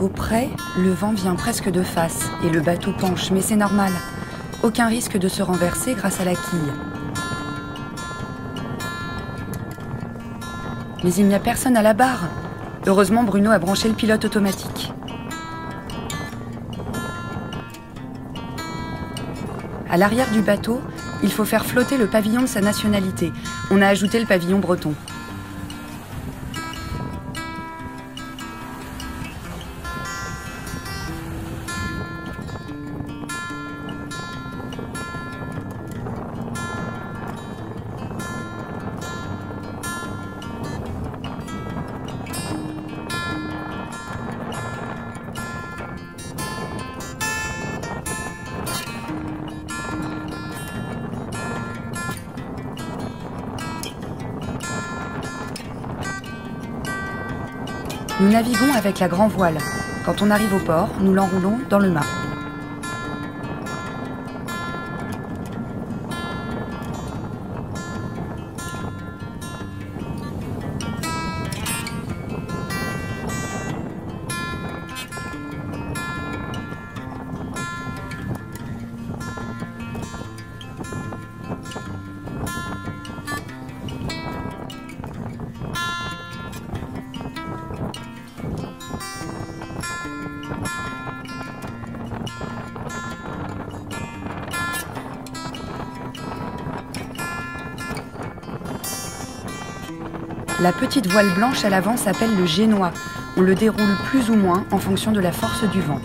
Auprès, le vent vient presque de face et le bateau penche, mais c'est normal. Aucun risque de se renverser grâce à la quille. Mais il n'y a personne à la barre. Heureusement, Bruno a branché le pilote automatique. À l'arrière du bateau, il faut faire flotter le pavillon de sa nationalité. On a ajouté le pavillon breton. Nous naviguons avec la grand voile. Quand on arrive au port, nous l'enroulons dans le mât. La petite voile blanche à l'avant s'appelle le génois. On le déroule plus ou moins en fonction de la force du vent.